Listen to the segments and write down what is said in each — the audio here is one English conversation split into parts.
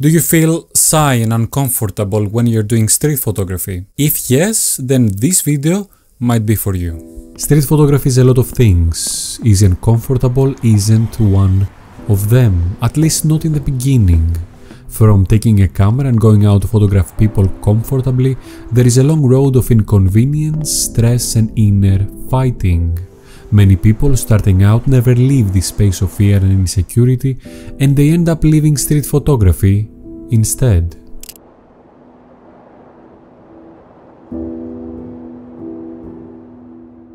Do you feel shy and uncomfortable when you're doing street photography? If yes, then this video might be for you. Street photography is a lot of things. Easy and comfortable isn't one of them, at least not in the beginning. From taking a camera and going out to photograph people comfortably, there is a long road of inconvenience, stress and inner fighting. Many people starting out never leave this space of fear and insecurity and they end up leaving street photography instead.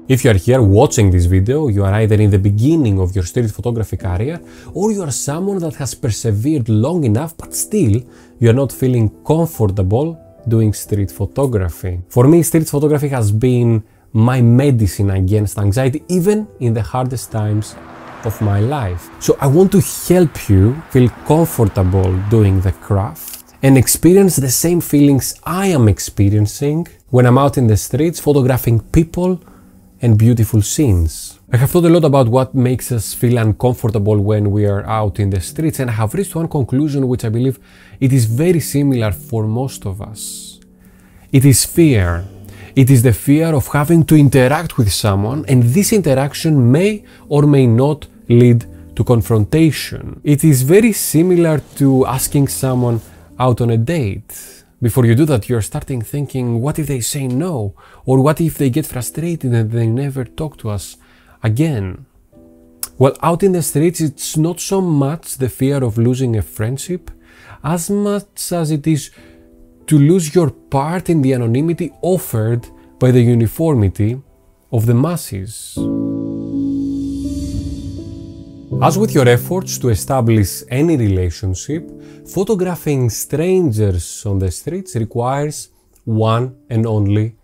If you are here watching this video, you are either in the beginning of your street photography career or you are someone that has persevered long enough but still you are not feeling comfortable doing street photography. For me, street photography has been my medicine against anxiety even in the hardest times of my life. So I want to help you feel comfortable doing the craft and experience the same feelings I am experiencing when I'm out in the streets photographing people and beautiful scenes. I have thought a lot about what makes us feel uncomfortable when we are out in the streets and I have reached one conclusion which I believe it is very similar for most of us. It is fear. It is the fear of having to interact with someone and this interaction may or may not lead to confrontation. It is very similar to asking someone out on a date before you do that, you're starting thinking, what if they say no? Or what if they get frustrated and they never talk to us again? Well, out in the streets, it's not so much the fear of losing a friendship as much as it is to lose your part in the anonymity offered by the uniformity of the masses. As with your efforts to establish any relationship, photographing strangers on the streets requires one and only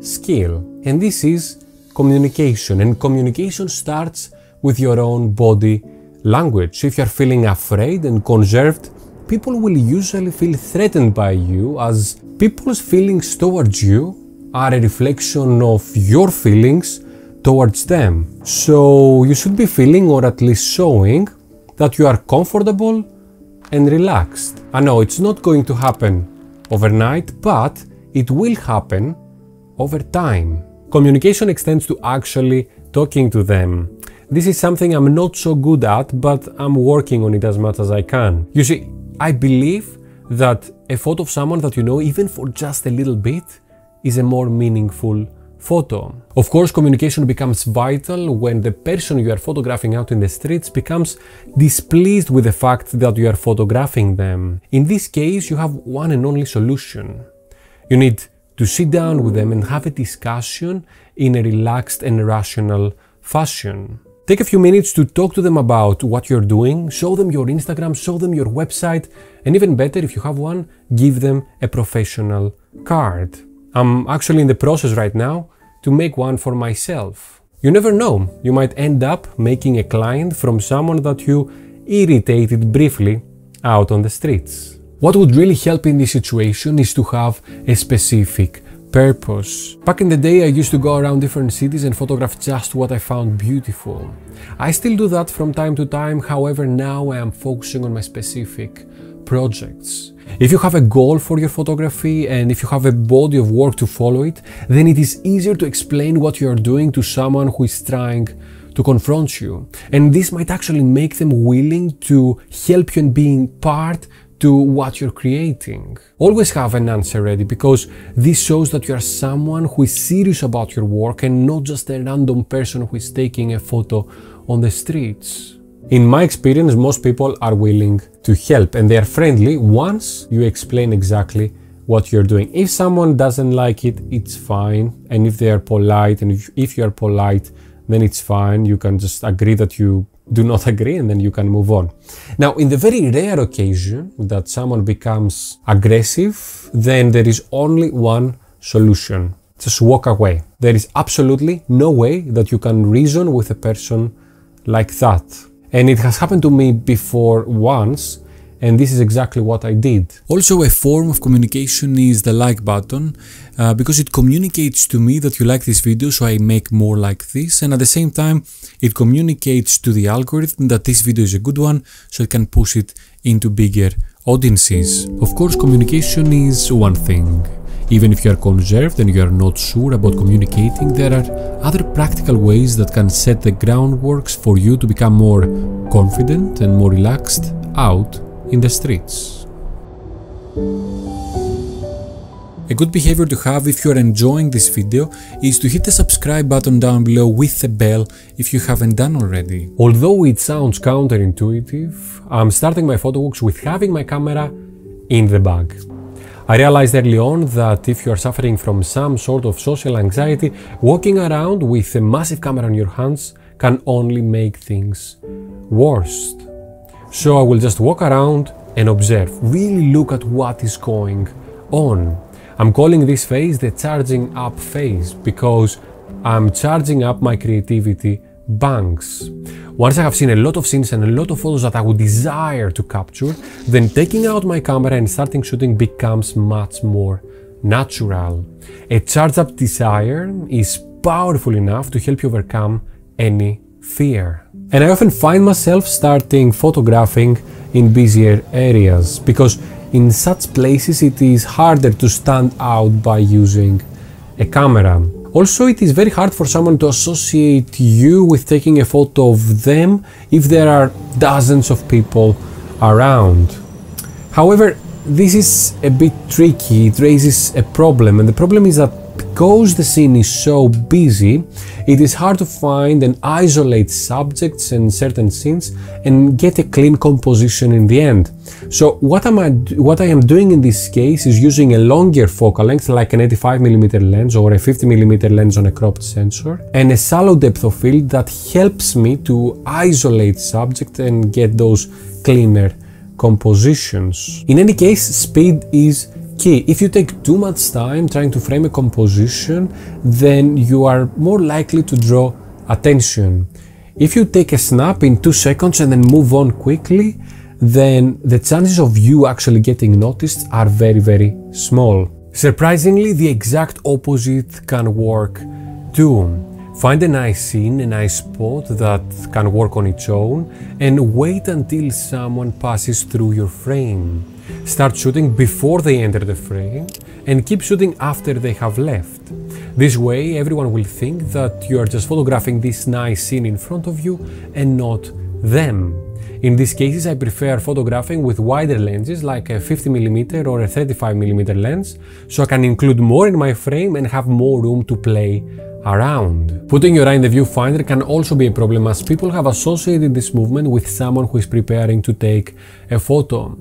skill. And this is communication. And communication starts with your own body language. If you're feeling afraid and conserved, people will usually feel threatened by you as people's feelings towards you are a reflection of your feelings towards them. So you should be feeling or at least showing that you are comfortable and relaxed. I know it's not going to happen overnight, but it will happen over time. Communication extends to actually talking to them. This is something I'm not so good at, but I'm working on it as much as I can. You see, I believe that a photo of someone that you know, even for just a little bit, is a more meaningful photo. Of course, communication becomes vital when the person you are photographing out in the streets becomes displeased with the fact that you are photographing them. In this case, you have one and only solution. You need to sit down with them and have a discussion in a relaxed and rational fashion. Take a few minutes to talk to them about what you're doing, show them your Instagram, show them your website, and even better, if you have one, give them a professional card. I'm actually in the process right now to make one for myself. You never know, you might end up making a client from someone that you irritated briefly out on the streets. What would really help in this situation is to have a specific purpose. Back in the day, I used to go around different cities and photograph just what I found beautiful. I still do that from time to time, however, now I am focusing on my specific projects. If you have a goal for your photography and if you have a body of work to follow it, then it is easier to explain what you are doing to someone who is trying to confront you. And this might actually make them willing to help you in being part to what you're creating. Always have an answer ready because this shows that you are someone who is serious about your work and not just a random person who is taking a photo on the streets. In my experience, most people are willing to help and they are friendly once you explain exactly what you're doing. If someone doesn't like it, it's fine. And if they are polite and if, you are polite, then it's fine. You can just agree that you do not agree and then you can move on. Now, in the very rare occasion that someone becomes aggressive, then there is only one solution. Just walk away. There is absolutely no way that you can reason with a person like that. And it has happened to me before once, and this is exactly what I did. Also, a form of communication is the like button uh, because it communicates to me that you like this video, so I make more like this, and at the same time, it communicates to the algorithm that this video is a good one, so it can push it into bigger audiences. Of course, communication is one thing. Even if you are conserved and you are not sure about communicating, there are other practical ways that can set the groundworks for you to become more confident and more relaxed out in the streets. A good behavior to have if you are enjoying this video is to hit the subscribe button down below with the bell if you haven't done already. Although it sounds counterintuitive, I'm starting my photo walks with having my camera in the bag. I realized early on that if you are suffering from some sort of social anxiety, walking around with a massive camera in your hands can only make things worse. So I will just walk around and observe, really look at what is going on. I'm calling this phase the charging up phase because I'm charging up my creativity banks. Once I have seen a lot of scenes and a lot of photos that I would desire to capture, then taking out my camera and starting shooting becomes much more natural. A charged up desire is powerful enough to help you overcome any fear. And I often find myself starting photographing in busier areas because in such places it is harder to stand out by using a camera. Also, it is very hard for someone to associate you with taking a photo of them if there are dozens of people around. However, this is a bit tricky, it raises a problem, and the problem is that because the scene is so busy, it is hard to find and isolate subjects and certain scenes and get a clean composition in the end. So what, am I, what I am doing in this case is using a longer focal length like an 85mm lens or a 50mm lens on a cropped sensor and a shallow depth of field that helps me to isolate subject and get those cleaner compositions. In any case, speed is key. If you take too much time trying to frame a composition, then you are more likely to draw attention. If you take a snap in two seconds and then move on quickly, then the chances of you actually getting noticed are very, very small. Surprisingly, the exact opposite can work too. Find a nice scene, a nice spot that can work on its own, and wait until someone passes through your frame. Start shooting before they enter the frame and keep shooting after they have left. This way, everyone will think that you are just photographing this nice scene in front of you and not them. In these cases, I prefer photographing with wider lenses like a 50mm or a 35mm lens, so I can include more in my frame and have more room to play around. Putting your eye in the viewfinder can also be a problem as people have associated this movement with someone who is preparing to take a photo.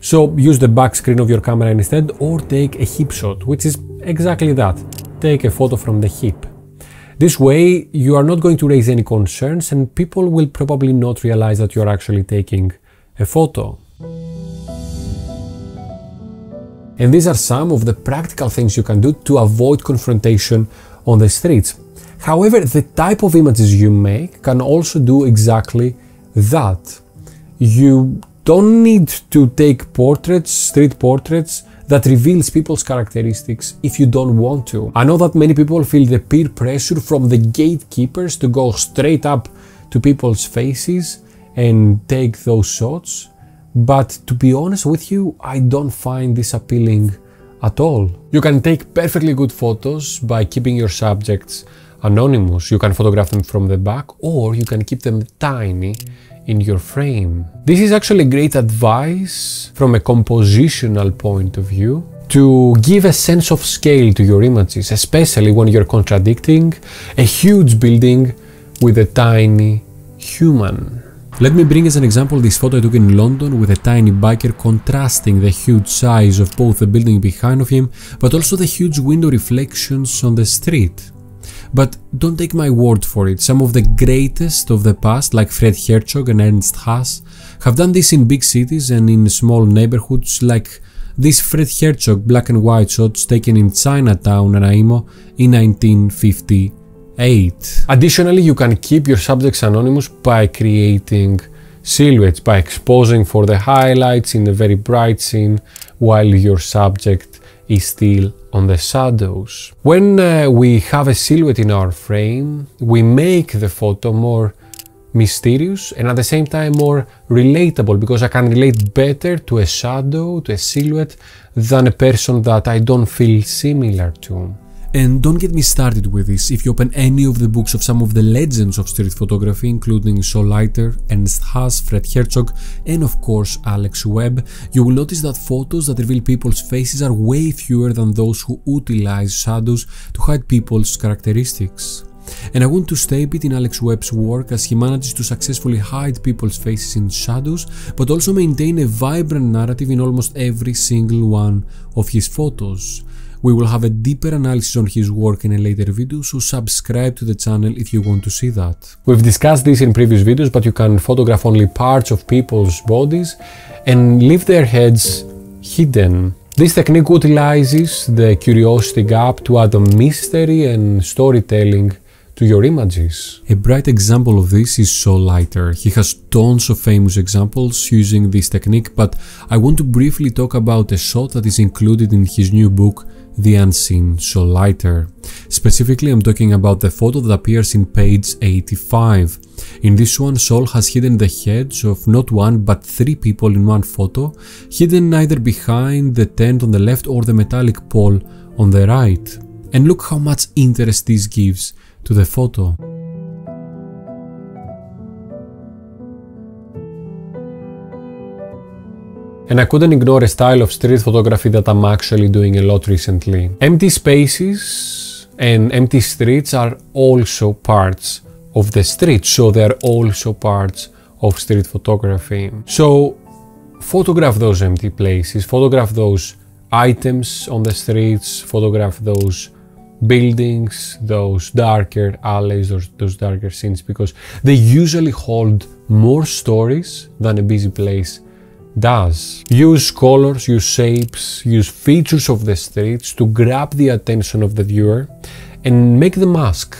So use the back screen of your camera instead or take a hip shot, which is exactly that. Take a photo from the hip. This way you are not going to raise any concerns and people will probably not realize that you are actually taking a photo. And these are some of the practical things you can do to avoid confrontation on the streets. However, the type of images you make can also do exactly that. You don't need to take portraits, street portraits, that reveals people's characteristics if you don't want to. I know that many people feel the peer pressure from the gatekeepers to go straight up to people's faces and take those shots, but to be honest with you, I don't find this appealing at all. You can take perfectly good photos by keeping your subjects anonymous. You can photograph them from the back or you can keep them tiny in your frame. This is actually great advice from a compositional point of view to give a sense of scale to your images, especially when you're contradicting a huge building with a tiny human. Let me bring as an example this photo I took in London with a tiny biker contrasting the huge size of both the building behind of him, but also the huge window reflections on the street. But don't take my word for it, some of the greatest of the past, like Fred Herzog and Ernst Haas, have done this in big cities and in small neighborhoods like this Fred Herzog black and white shots taken in Chinatown, Nanaimo in 1958. Additionally, you can keep your subjects anonymous by creating silhouettes, by exposing for the highlights in a very bright scene while your subject is still on the shadows. When uh, we have a silhouette in our frame, we make the photo more mysterious and at the same time more relatable because I can relate better to a shadow, to a silhouette than a person that I don't feel similar to. And don't get me started with this, if you open any of the books of some of the legends of street photography, including Saul Leiter, Ernst Haas, Fred Herzog, and of course Alex Webb, you will notice that photos that reveal people's faces are way fewer than those who utilize shadows to hide people's characteristics. And I want to stay a bit in Alex Webb's work as he manages to successfully hide people's faces in shadows, but also maintain a vibrant narrative in almost every single one of his photos. We will have a deeper analysis on his work in a later video, so subscribe to the channel if you want to see that. We've discussed this in previous videos, but you can photograph only parts of people's bodies and leave their heads hidden. This technique utilizes the curiosity gap to add a mystery and storytelling to your images. A bright example of this is Saul Leiter. He has tons of famous examples using this technique, but I want to briefly talk about a shot that is included in his new book, The Unseen Saul Leiter. Specifically, I'm talking about the photo that appears in page 85. In this one, Saul has hidden the heads of not one but three people in one photo, hidden either behind the tent on the left or the metallic pole on the right. And look how much interest this gives to the photo. And I couldn't ignore a style of street photography that I'm actually doing a lot recently. Empty spaces and empty streets are also parts of the street, so they're also parts of street photography. So photograph those empty places, photograph those items on the streets, photograph those buildings, those darker alleys, those, those darker scenes, because they usually hold more stories than a busy place does. Use colors, use shapes, use features of the streets to grab the attention of the viewer and make them ask,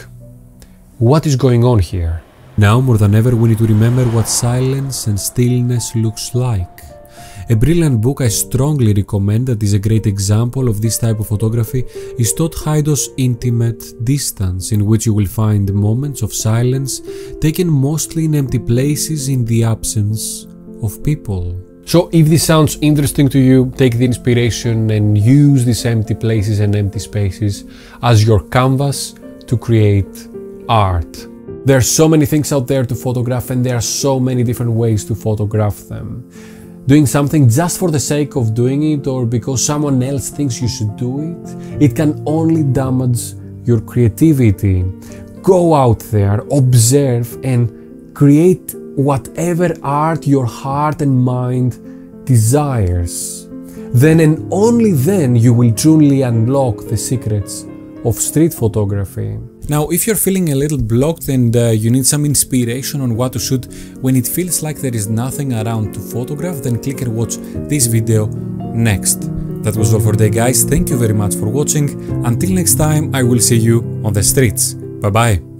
what is going on here? Now more than ever we need to remember what silence and stillness looks like. A brilliant book I strongly recommend that is a great example of this type of photography is Todd Hido's Intimate Distance, in which you will find moments of silence taken mostly in empty places in the absence of people. So if this sounds interesting to you, take the inspiration and use these empty places and empty spaces as your canvas to create art. There are so many things out there to photograph and there are so many different ways to photograph them doing something just for the sake of doing it or because someone else thinks you should do it, it can only damage your creativity. Go out there, observe, and create whatever art your heart and mind desires. Then and only then you will truly unlock the secrets of street photography. Now, if you're feeling a little blocked and uh, you need some inspiration on what to shoot when it feels like there is nothing around to photograph, then click and watch this video next. That was all for today guys, thank you very much for watching, until next time I will see you on the streets, bye bye.